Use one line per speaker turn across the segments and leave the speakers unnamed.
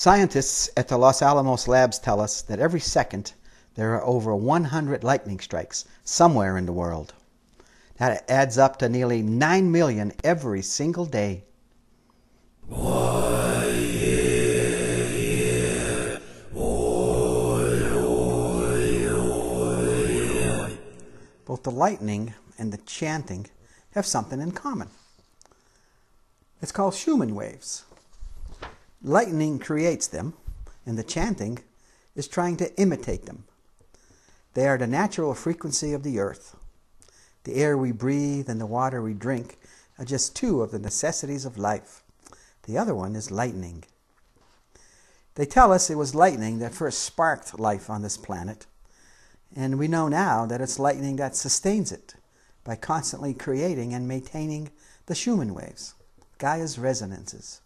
Scientists at the Los Alamos labs tell us that every second there are over 100 lightning strikes somewhere in the world. That adds up to nearly 9 million every single day. Both the lightning and the chanting have something in common. It's called Schumann waves. Lightning creates them, and the chanting is trying to imitate them. They are the natural frequency of the earth. The air we breathe and the water we drink are just two of the necessities of life. The other one is lightning. They tell us it was lightning that first sparked life on this planet, and we know now that it's lightning that sustains it by constantly creating and maintaining the Schumann waves, Gaia's resonances.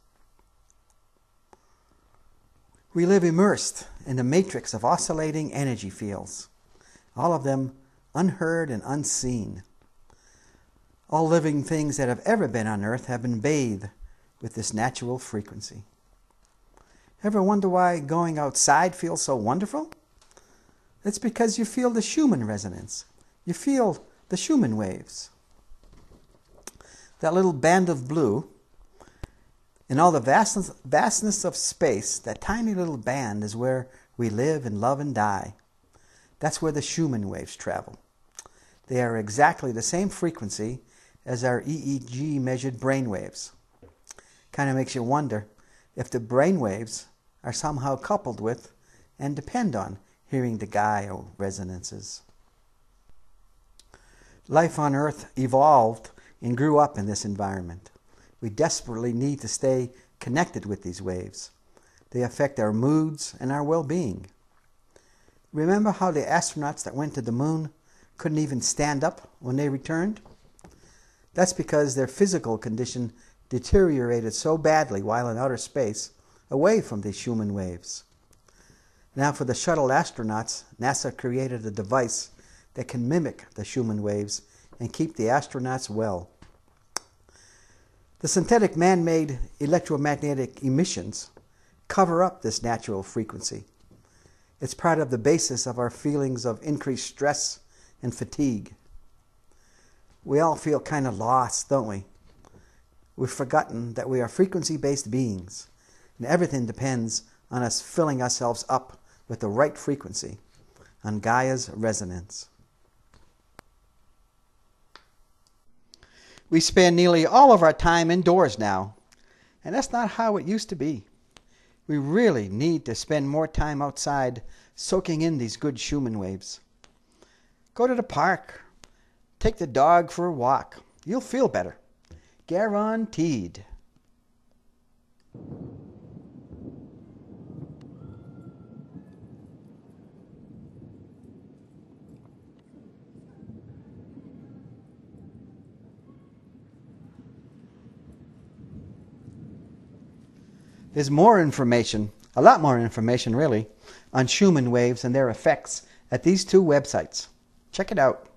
We live immersed in the matrix of oscillating energy fields, all of them unheard and unseen. All living things that have ever been on earth have been bathed with this natural frequency. Ever wonder why going outside feels so wonderful? It's because you feel the Schumann resonance. You feel the Schumann waves. That little band of blue in all the vastness, vastness of space, that tiny little band is where we live and love and die. That's where the Schumann waves travel. They are exactly the same frequency as our EEG measured brain waves. Kind of makes you wonder if the brain waves are somehow coupled with and depend on hearing the Gaia resonances. Life on Earth evolved and grew up in this environment. We desperately need to stay connected with these waves. They affect our moods and our well being. Remember how the astronauts that went to the moon couldn't even stand up when they returned? That's because their physical condition deteriorated so badly while in outer space, away from these Schumann waves. Now, for the shuttle astronauts, NASA created a device that can mimic the Schumann waves and keep the astronauts well. The synthetic man made electromagnetic emissions cover up this natural frequency. It's part of the basis of our feelings of increased stress and fatigue. We all feel kind of lost, don't we? We've forgotten that we are frequency based beings, and everything depends on us filling ourselves up with the right frequency, on Gaia's resonance. We spend nearly all of our time indoors now, and that's not how it used to be. We really need to spend more time outside soaking in these good Schumann waves. Go to the park. Take the dog for a walk. You'll feel better. Guaranteed. There's more information, a lot more information really, on Schumann waves and their effects at these two websites. Check it out.